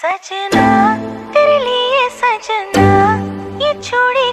सजना तेरे लिए सजना ये छोड़ी